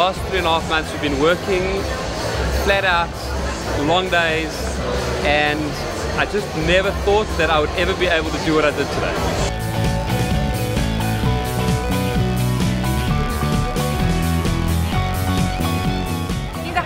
last three and a half months we've been working flat out, long days, and I just never thought that I would ever be able to do what I did today.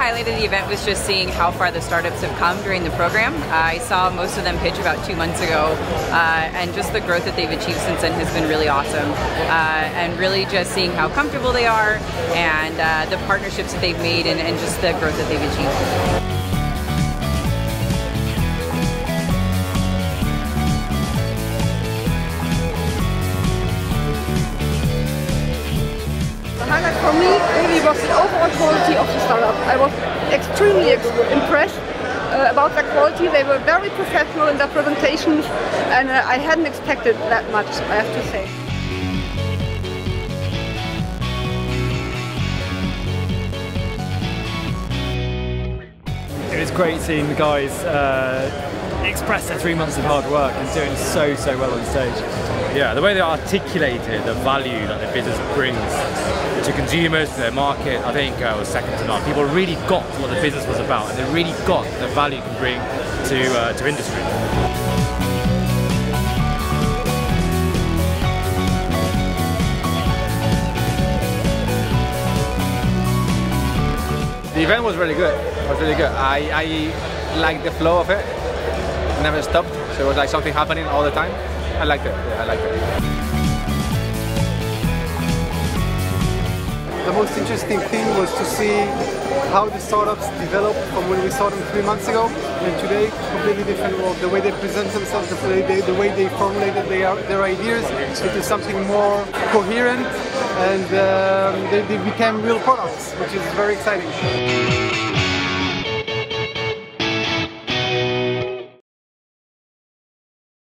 Highlight of the event was just seeing how far the startups have come during the program. Uh, I saw most of them pitch about two months ago, uh, and just the growth that they've achieved since then has been really awesome. Uh, and really just seeing how comfortable they are, and uh, the partnerships that they've made, and, and just the growth that they've achieved. For me really was the overall quality of the startup. I was extremely impressed uh, about their quality. They were very professional in their presentations and uh, I hadn't expected that much, I have to say. It was great seeing the guys uh, express their three months of hard work and doing so, so well on stage. Yeah, the way they articulated the value that the business brings to consumers, to their market, I think uh, was second to none. People really got what the business was about and they really got the value it can bring to, uh, to industry. The event was really good. It was really good. I, I liked the flow of it. never stopped. So it was like something happening all the time. I like it. Yeah, I liked it. the most interesting thing was to see how the startups developed from when we saw them three months ago and today completely different world. The way they present themselves, the way they, the way they formulated their, their ideas into something more coherent and um, they, they became real products, which is very exciting.